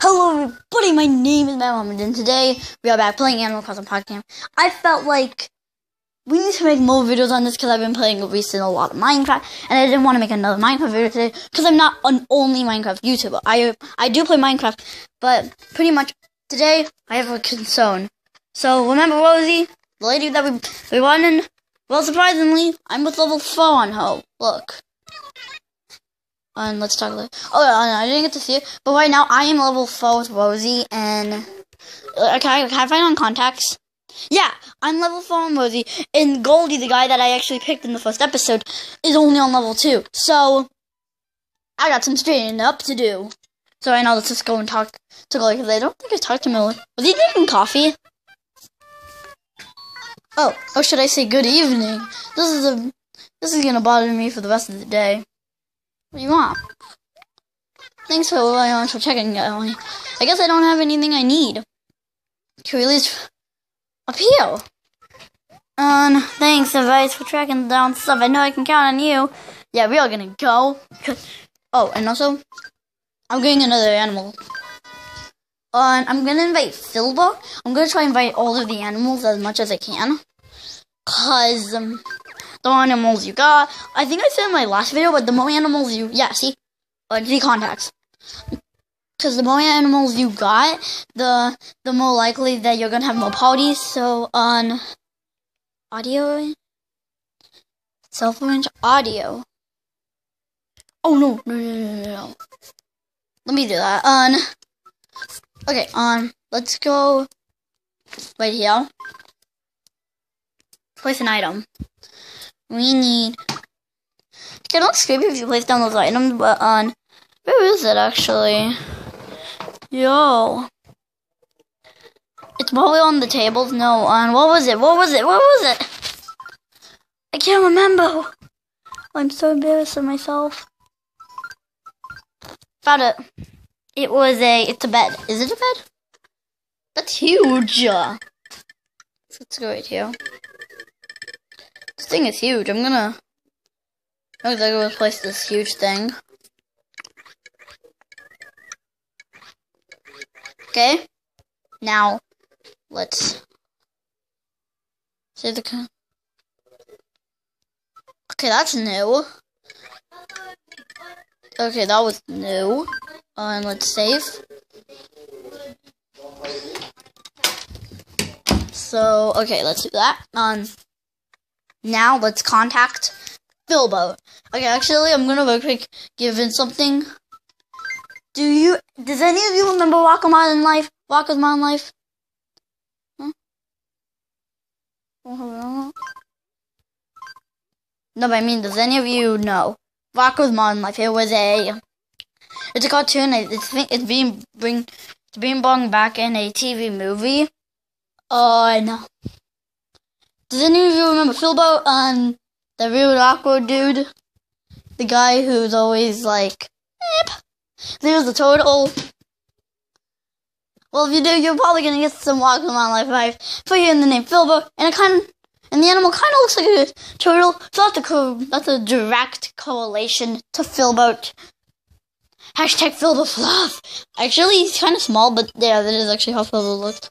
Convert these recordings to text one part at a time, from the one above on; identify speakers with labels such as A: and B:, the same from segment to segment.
A: Hello everybody, my name is Matt Muhammad and today we are back playing Animal Crossing Camp. I felt like we need to make more videos on this because I've been playing recently a lot of Minecraft, and I didn't want to make another Minecraft video today because I'm not an only Minecraft YouTuber. I I do play Minecraft, but pretty much today I have a concern. So remember Rosie, the lady that we we running? Well, surprisingly, I'm with level four on her. Look. And let's talk. About, oh, I didn't get to see it, but right now I am level four with Rosie, and uh, can I can I find on contacts? Yeah, I'm level 4 on Rosie, and Goldie, the guy that I actually picked in the first episode, is only on level 2. So, I got some straightening up to do. So right now, let's just go and talk to Goldie, because I don't think I talked to him. Was he drinking coffee? Oh, or should I say good evening? This is a, this is gonna bother me for the rest of the day. What do you want? Thanks for, uh, for checking, Ellie. I guess I don't have anything I need to release appeal. Um, thanks, advice for tracking down stuff. I know I can count on you. Yeah, we are gonna go. Oh, and also, I'm getting another animal. Uh, I'm gonna invite Filbo. I'm gonna try and invite all of the animals as much as I can. Cause, um, the animals you got, I think I said in my last video, but the more animals you, yeah, see? Uh, contacts because the more animals you got, the the more likely that you're gonna have more parties. So on audio, self range audio. Oh no, no, no, no, no! Let me do that. On okay, on let's go right here. Place an item. We need. Okay, don't scream if you place down those items, but on where is it actually? Yo. It's probably on the tables. No, on what was it? What was it? What was it? I can't remember. I'm so embarrassed of myself. Found it. It was a. It's a bed. Is it a bed? That's huge. Let's go right here. This thing is huge. I'm gonna. I'm gonna place this huge thing. Okay. Now, let's save the. Okay, that's new. Okay, that was new. And let's save. So, okay, let's do that. Um, now let's contact Filbo. Okay, actually, I'm gonna real quick give in something do you? Does any of you remember Rocko's Modern Life? Rocko's Modern Life. Huh? No, but I mean, does any of you know of Modern Life? It was a. It's a cartoon. It's it's being bring it's being brought back in a TV movie. Uh, no. Does any of you remember Filbo? Um, the real awkward dude, the guy who's always like. There's a total. Well, if you do, you're probably gonna get some My Life vibes. Put you in the name Filbo, and it kind of, and the animal kind of looks like a turtle. So that's a co- that's a direct correlation to Filbo. Hashtag Filbo Fluff. Actually, he's kind of small, but yeah, that is actually how Filbo looks.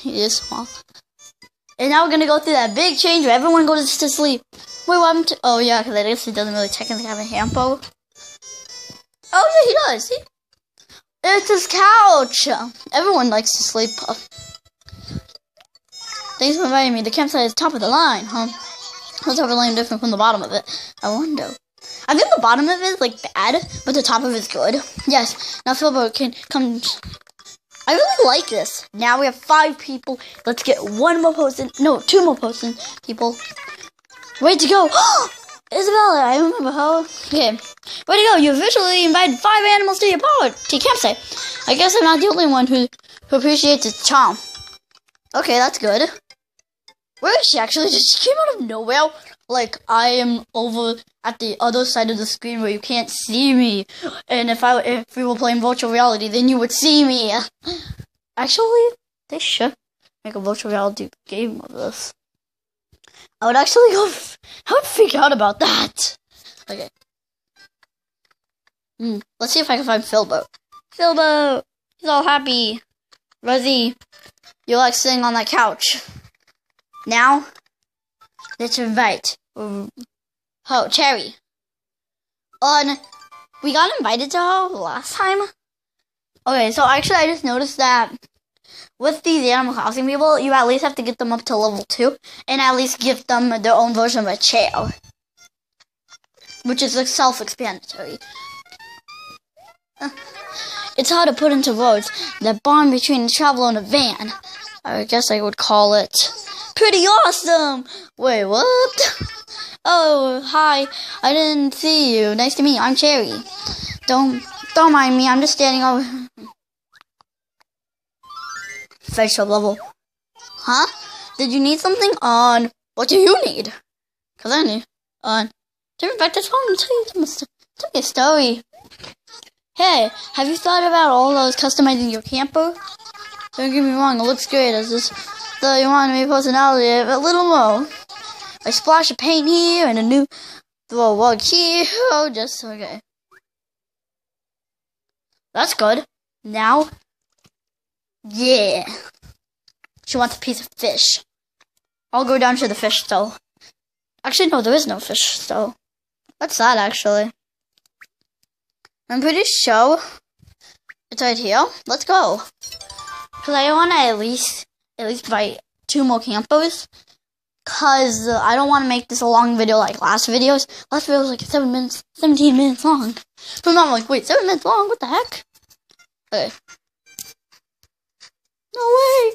A: He is small. And now we're gonna go through that big change where everyone goes to sleep. Wait, what? I'm oh yeah, because I guess he doesn't really technically have a hampo. Oh yeah, he does. He, it's his couch. Everyone likes to sleep. Thanks for inviting me. The campsite is top of the line, huh? Top of different from the bottom of it? I wonder. I think the bottom of it is like bad, but the top of it is good. Yes. Now Filbo can come. I really like this. Now we have five people. Let's get one more person. No, two more person people. Way to go! Isabella, I remember her. Okay. Way to go, you officially invited five animals to your party campsite. I guess I'm not the only one who, who appreciates its charm. Okay, that's good. Where is she actually? She came out of nowhere. like I am over at the other side of the screen where you can't see me. And if I if we were playing virtual reality, then you would see me. Actually, they should make a virtual reality game of this. I would actually go. I would freak out about that. Okay. Hmm. Let's see if I can find Filbo. Filbo, he's all happy. Rosie, you like sitting on that couch. Now, let's invite um, oh Cherry. On, we got invited to her last time. Okay, so actually, I just noticed that with these Animal Crossing people, you at least have to get them up to level 2 and at least give them their own version of a chair. Which is like self explanatory. It's hard to put into words the bond between a traveler and a van. I guess I would call it pretty awesome. Wait, what? Oh, hi. I didn't see you. Nice to meet you. I'm Cherry. Don't don't mind me. I'm just standing over. Facial level. Huh? Did you need something? On. What do you need? Cause I need. On. Turn back to and tell you tell me a story. Hey, have you thought about all those customizing your camper? Don't get me wrong, it looks great as this though you want to be personality a little more. A splash of paint here and a new throw rug here. Oh just okay. That's good. Now Yeah. She wants a piece of fish. I'll go down to the fish stall. Actually no, there is no fish stall. What's that actually? I'm pretty sure it's right here. Let's go. Cause I want to at least at least buy two more campers. Cause I don't want to make this a long video like last videos. Last video was like seven minutes, seventeen minutes long. So I'm like, wait, seven minutes long? What the heck? Okay. No way.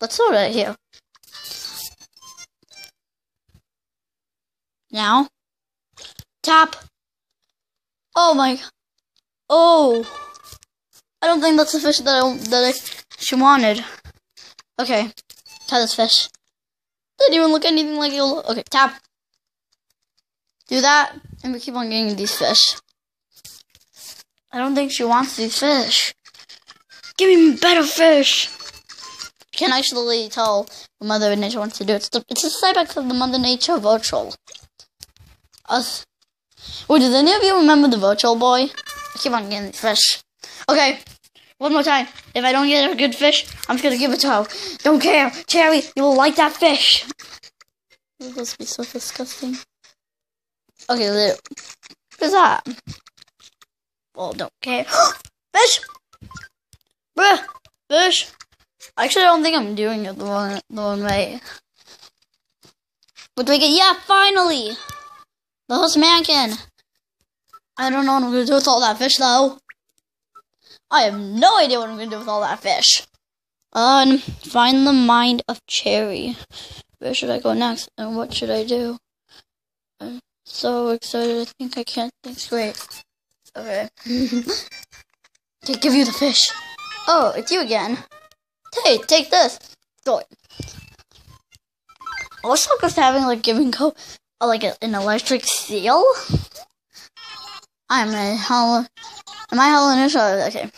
A: Let's throw it here. Now, tap. Oh my. Oh. I don't think that's the fish that I, that I, she wanted. Okay. Try this fish. Didn't even look anything like it. Okay, tap. Do that, and we keep on getting these fish. I don't think she wants these fish. Give me better fish. You can actually tell what Mother Nature wants to do. It's the, it's the side back of the Mother Nature virtual. Us. Wait, does any of you remember the virtual boy? I keep on getting fish. Okay, one more time. If I don't get a good fish, I'm just gonna give it to her. Don't care. Cherry, you will like that fish. This must be so disgusting. Okay, what is that? Well, don't care. fish! Bruh! Fish! Actually, I don't think I'm doing it the one, the one way. What do I get? Yeah, finally! The host mannequin. I don't know what I'm gonna do with all that fish though. I have no idea what I'm gonna do with all that fish. Um, find the mind of Cherry. Where should I go next? And what should I do? I'm so excited. I think I can't think straight. Okay. okay, give you the fish. Oh, it's you again. Hey, take this. Go. What's up with having like giving co Oh, like a, an electric seal? I'm a hell. Am I hell in show? Okay.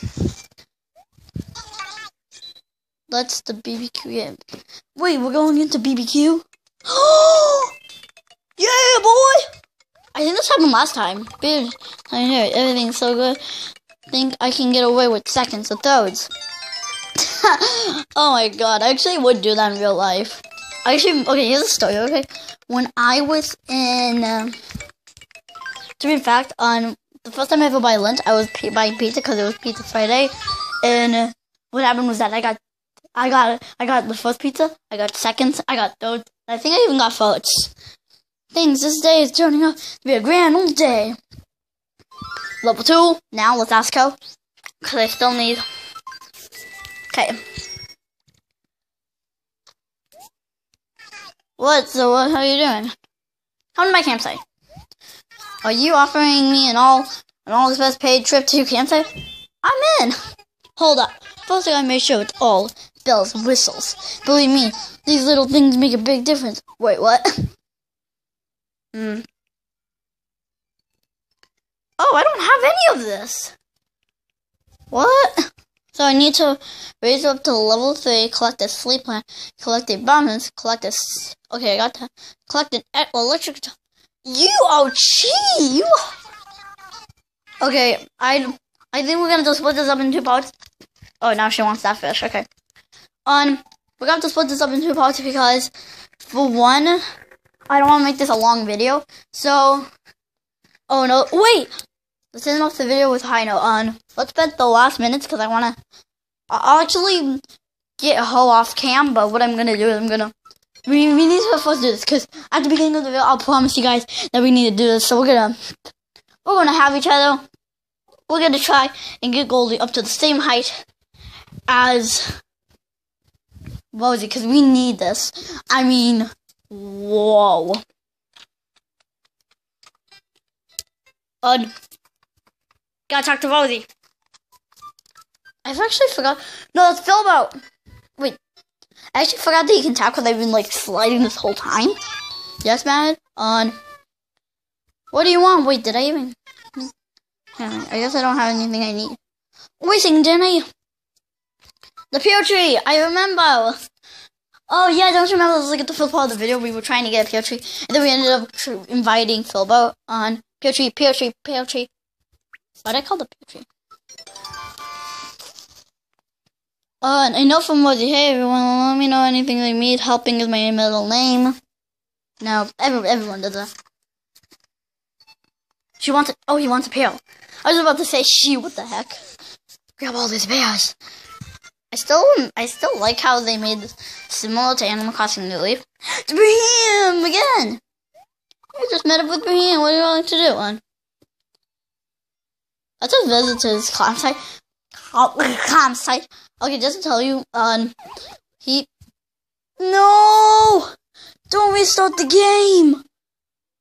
A: Let's the BBQ. Wait, we're going into BBQ? yeah, boy! I think this happened last time. Dude, I hear everything's so good. think I can get away with seconds or thirds. oh my god, I actually would do that in real life. I actually, okay, here's a story, okay? When I was in, um, to be fact, on the first time I ever buy lunch, I was buying pizza because it was Pizza Friday, and what happened was that I got, I got, I got the first pizza, I got seconds, I got third, I think I even got first. Things this day is turning out to be a grand old day. Level two. Now let's ask her, because I still need. Okay. What? So what? How are you doing? Come to my campsite. Are you offering me an all an all expense paid trip to campsite? I'm in. Hold up. First, I make sure it's all bells, and whistles. Believe me, these little things make a big difference. Wait, what? hmm. Oh, I don't have any of this. What? So I need to raise up to level 3, collect a sleep plant, collect a bonus, collect a... Okay, I got to collect an electric... You, oh, gee, you... Okay, I I think we're gonna just split this up in two parts. Oh, now she wants that fish. Okay. Um, we're gonna have to split this up in two parts because, for one, I don't want to make this a long video. So, oh no, wait. Let's end off the video with high note. On let's spend the last minutes because I wanna. I'll actually get Ho off cam, but what I'm gonna do is I'm gonna. We, we need to first do this because at the beginning of the video, I'll promise you guys that we need to do this. So we're gonna we're gonna have each other. We're gonna try and get Goldie up to the same height as Rosie because we need this. I mean, whoa. Bud, gotta talk to Rosie. I've actually forgot. No, that's Philbo. Wait, I actually forgot that you can talk because I've been like sliding this whole time. Yes, man. On. What do you want? Wait, did I even? Hmm, I guess I don't have anything I need. Wasting Jenny. The pear tree. I remember. Oh yeah, I don't you remember? Was like at the first part of the video we were trying to get a pear tree, and then we ended up inviting Philbo on pear tree, pear tree, pear tree. What I call the pear tree? Uh, know from Rosie. Hey everyone, let me know anything they need. Helping is my middle name. No, every, everyone does that. She wants it. Oh, he wants a pail. I was about to say she. What the heck? Grab all these bears. I still, I still like how they made this similar to Animal Crossing New Leaf. Brahim again. I just met up with Brahim. What do you want to do, one? I just visited his campsite. Campsite. Okay, just to tell you, um, he. No! Don't restart the game!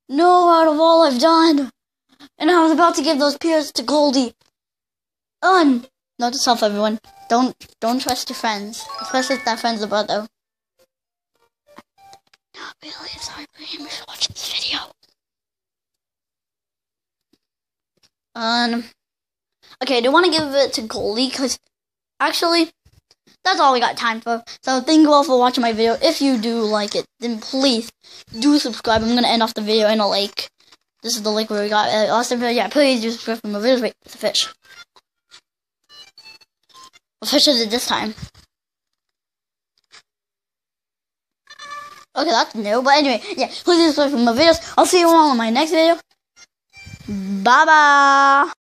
A: No, out of all I've done. And I was about to give those pears to Goldie. Un! Note to self, everyone. Don't don't trust your friends, especially if that friend's a brother. Not really sorry him for watching this video. Um. Okay, I do want to give it to Goldie because actually, that's all we got time for. So thank you all for watching my video. If you do like it, then please do subscribe. I'm gonna end off the video in a lake. This is the lake where we got uh, Austin. Yeah, please do subscribe for my videos. Wait, it's a fish. What fish is it this time? Okay, that's new. But anyway, yeah, please subscribe for my videos. I'll see you all in my next video. Bye bye.